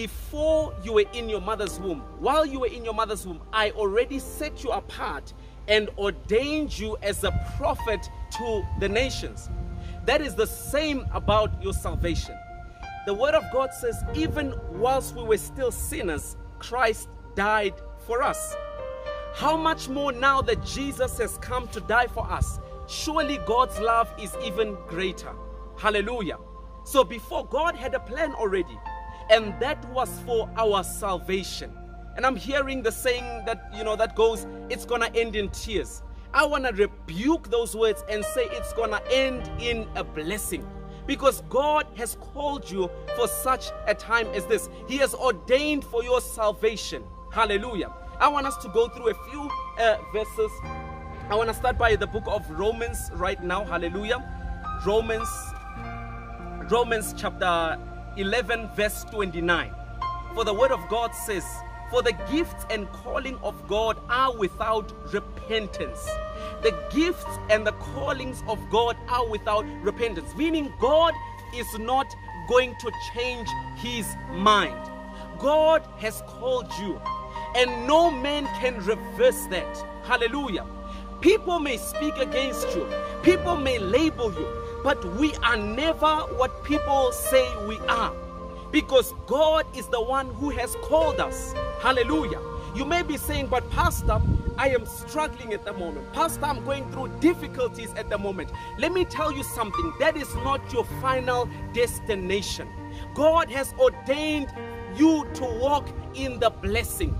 before you were in your mother's womb, while you were in your mother's womb, I already set you apart and ordained you as a prophet to the nations. That is the same about your salvation. The Word of God says, even whilst we were still sinners, Christ died for us. How much more now that Jesus has come to die for us? Surely God's love is even greater. Hallelujah. So before God had a plan already, and that was for our salvation. And I'm hearing the saying that, you know, that goes, it's gonna end in tears. I wanna rebuke those words and say it's gonna end in a blessing. Because God has called you for such a time as this. He has ordained for your salvation. Hallelujah. I want us to go through a few uh, verses. I want to start by the book of Romans right now. Hallelujah. Romans, Romans chapter 11, verse 29. For the word of God says, For the gifts and calling of God are without repentance. The gifts and the callings of God are without repentance, meaning God is not going to change his mind. God has called you, and no man can reverse that. Hallelujah. People may speak against you, people may label you, but we are never what people say we are because God is the one who has called us. Hallelujah. You may be saying, but Pastor, I am struggling at the moment. Pastor, I'm going through difficulties at the moment. Let me tell you something that is not your final destination. God has ordained you to walk in the blessing.